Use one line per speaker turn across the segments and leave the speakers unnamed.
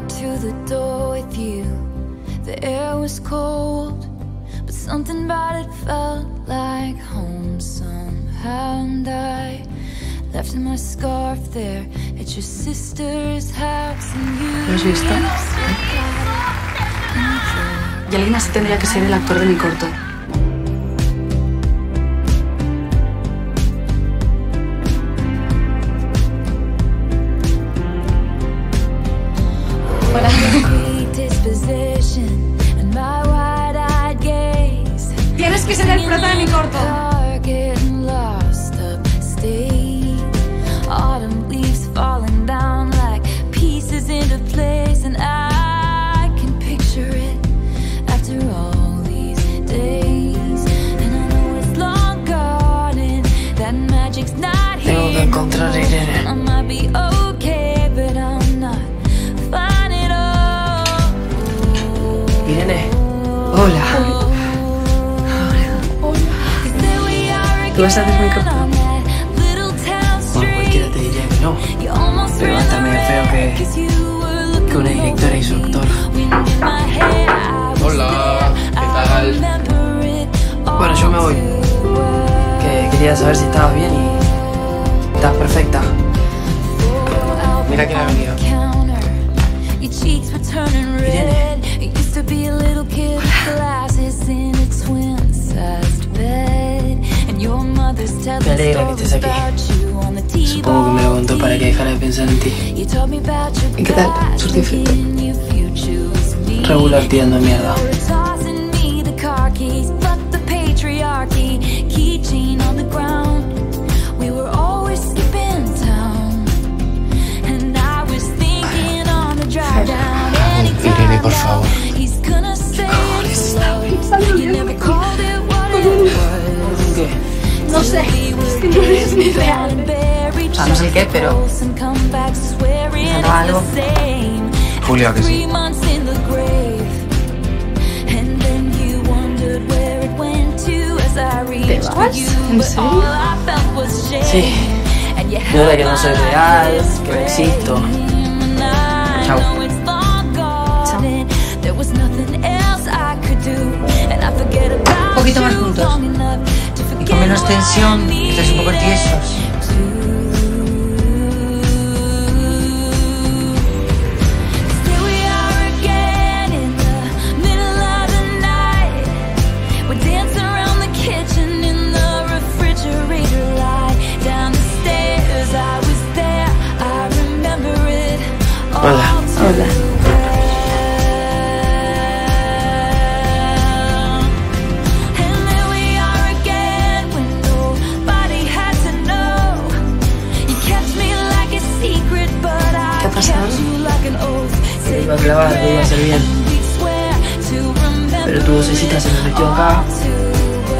walked to the door with you. The air was cold, but something about it felt like home somehow. And I left my scarf there at your sister's house. And you
¿Lo has visto? Y alguien así tendría que ser el actor de mi corto. Que ser el prota de mi corto. ¿Tú vas a hacer mi corto?
Bueno, cualquiera te diría que no. Pero hasta medio feo que, que una directora y su actor.
Hola, ¿qué tal?
Bueno, yo me voy. Que quería saber si estabas bien y estás perfecta. Mira quién ha venido.
Irene.
Me alegra que estés aquí. Supongo que me lo contó para que dejara de pensar en ti.
¿Y qué tal?
me.
Regular tirando mierda.
Keys, fuck the patriarchy, keychain on the ground. We were always
sé, es que no eres ni real.
O sea, no sé el qué, pero
Faltaba
algo.
Julia, que sí.
¿Te
vas? ¿En serio?
Sí.
De verdad que no soy real, que no existo. Chao.
Un
poquito más juntos. Menos tensión, que estáis un poco tiesos.
Iba a clavar, te iba a hacer bien. Pero tu vocecita se me metió acá,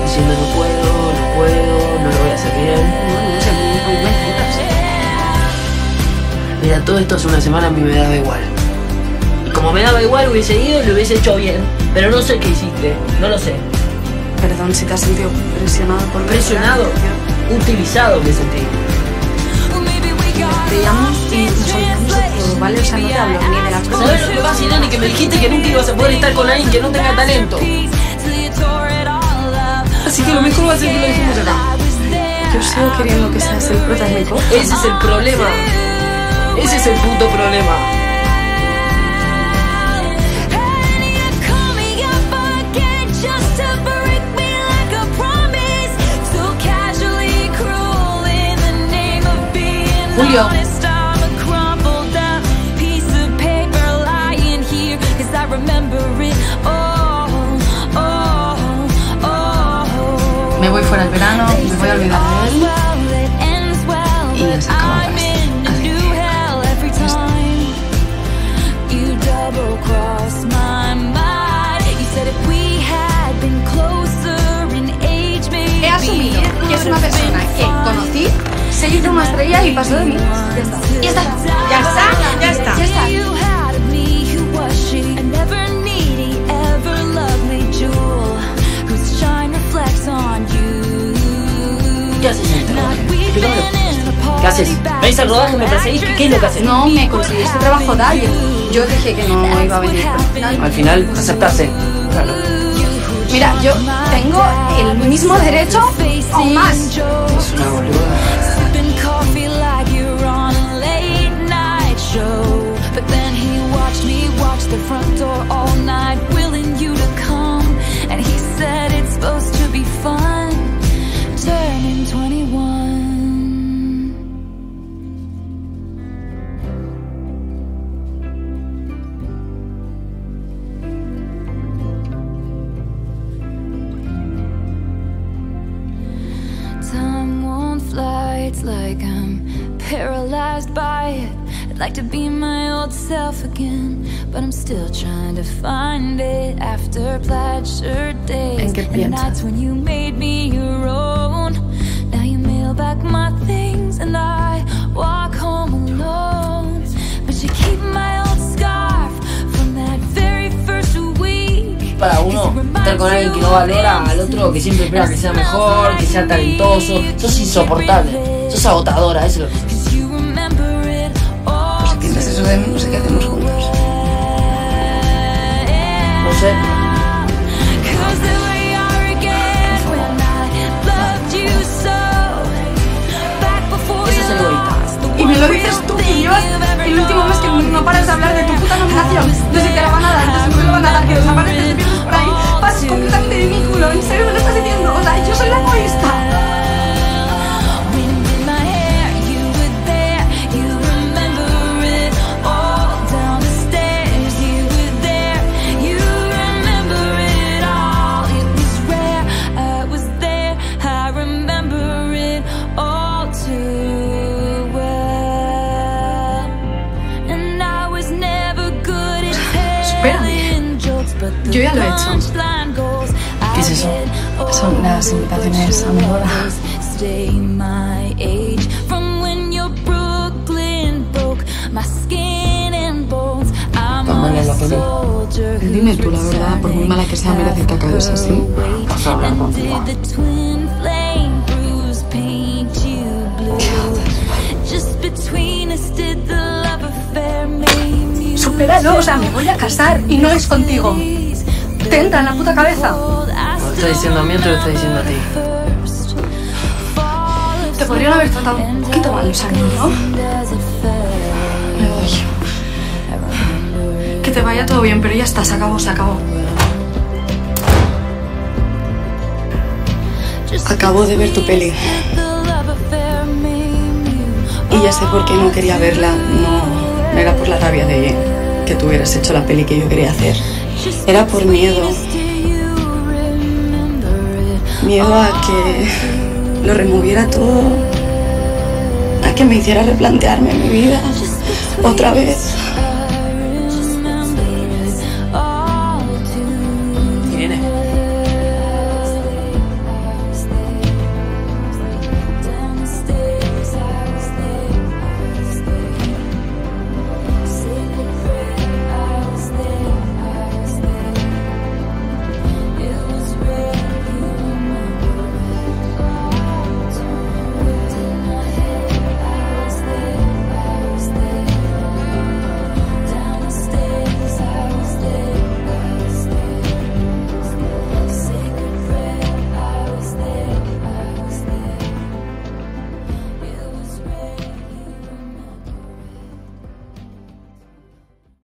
diciendo no puedo, no puedo, no lo voy a hacer bien. Mira, todo esto hace una semana a mí me daba igual. Y como me daba igual, hubiese ido y lo hubiese hecho bien. Pero no sé qué hiciste, no lo sé.
Perdón si te has sentido presionado por
Presionado, utilizado me sentí.
Te llamo y ¿vale? O sea, no te hablo ni de la
¿Sabes lo que pasa, Irene? Que me dijiste que nunca ibas a poder estar con alguien que no tenga talento.
Así que lo mejor va a ser que lo dejemos acá. Yo sigo queriendo que seas el prota de mi corto.
Ese es el problema. Ese es el puto problema.
Julio. Fuera el verano, me voy a olvidar de él.
Y
se acabó para siempre.
You double crossed my mind. You said if we had been closer in age, maybe
He asumido que es una persona que conocí, se hizo una estrella y pasó de mí. Ya está. Ya está. Ya está. Ya está. Ya está.
Had me,
¿Qué haces en el trabajo? Explícamelo. ¿Qué
al rodaje? ¿Me perseguís? ¿Qué es lo que haces?
No me conseguiste trabajo Dyer. Yo dije que no iba a venir. pero al final-
Al final aceptaste. Claro.
Mira, yo tengo el mismo derecho o más.
Es una boluda.
It's like I'm paralyzed by it. I'd like to be my old self again, but I'm still trying to find it after plaid shirt days and
piensas?
nights when you made me your own. Now you mail back my things and I walk home alone, but you keep my old scarf from that very first week.
Para uno estar con alguien que no valora al otro, que siempre espera que sea mejor, que sea talentoso. Sos insoportable. Sos agotadora, eso es lo que
it all
Si piensas eso de mí, no sé qué hacemos juntos.
No sé.
Yo ya lo he hecho.
¿Qué es eso?
Son las invitaciones a mi boda.
Stay my age from when your Brooklyn broke my skin and bones. I'm
Tómale
a
la
Dime tú la verdad, por muy mala que sea, merece que acabes así.
Vas a hablar contigo.
Supéralo, o sea, me voy a casar y no es contigo. ¿Te entra en la puta cabeza?
No lo estoy diciendo a mí o te lo estoy diciendo a ti.
Te podrían haber tratado un poquito mal los años, ¿no? Me voy. Que te vaya todo bien, pero ya está, se acabó, se acabó. Acabo de ver tu peli y ya sé por qué no quería verla. No, no era por la rabia de que tú hubieras hecho la peli que yo quería hacer. Era por miedo. Miedo a que lo removiera todo. A que me hiciera replantearme mi vida otra vez.